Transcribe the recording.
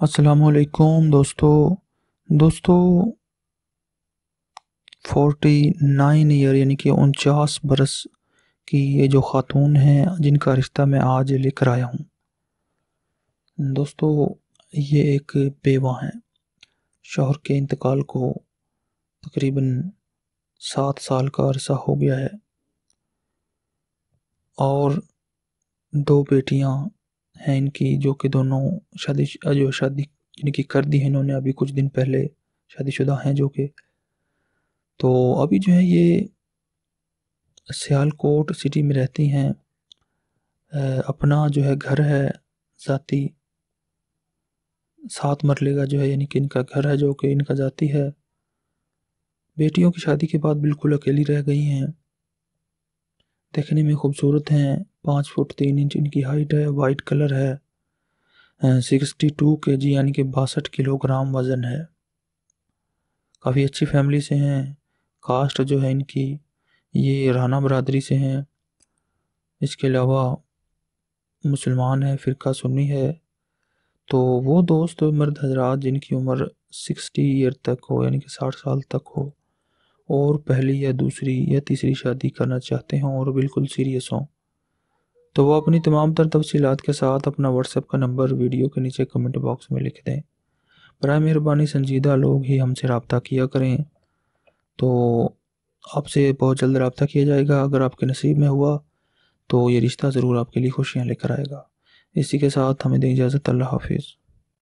असलकुम दोस्तों। दोस्तों फोर्टी नाइन ईयर यानी कि उनचास बरस की ये जो ख़ातून हैं, जिनका रिश्ता मैं आज लेकर आया हूँ। दोस्तों, ये एक बेवा हैं। शोहर के इंतकाल को तकरीबन सात साल का अरसा हो गया है। और दो बेटियाँ हैं इनकी, जो कि दोनों शादी, जो शादी इनकी कर दी है इन्होंने, अभी कुछ दिन पहले शादीशुदा हैं जो कि। तो अभी जो है ये सियालकोट सिटी में रहती हैं। अपना जो है घर है, ज़ाती सात मरले का जो है, यानी कि इनका घर है जो कि इनका ज़ाती है। बेटियों की शादी के बाद बिल्कुल अकेली रह गई हैं। देखने में खूबसूरत हैं। पाँच फुट तीन इंच इनकी हाइट है वाइट कलर है। सिक्सटी टू के जी यानी कि बासठ किलोग्राम वज़न है। काफ़ी अच्छी फैमिली से हैं। कास्ट जो है इनकी, ये राना बरदरी से हैं। इसके अलावा मुसलमान है, फ़िरका सुन्नी है। तो वो दोस्त मर्द हजरात जिनकी उम्र सिक्सटी ईयर तक हो, यानी कि साठ साल तक हो, और पहली या दूसरी या तीसरी शादी करना चाहते हों और बिल्कुल सीरियस हों। तो वो अपनी तमाम तर तफसीत के साथ अपना व्हाट्सएप का नंबर वीडियो के नीचे कमेंट बॉक्स में लिख दें। बर मेहरबानी संजीदा लोग ही हमसे रबता किया करें। तो आपसे बहुत जल्द रबता किया जाएगा। अगर आपके नसीब में हुआ तो ये रिश्ता ज़रूर आपके लिए खुशियाँ लेकर आएगा। इसी के साथ हमें दें इजाज़त। अल्लाह हाफिज़।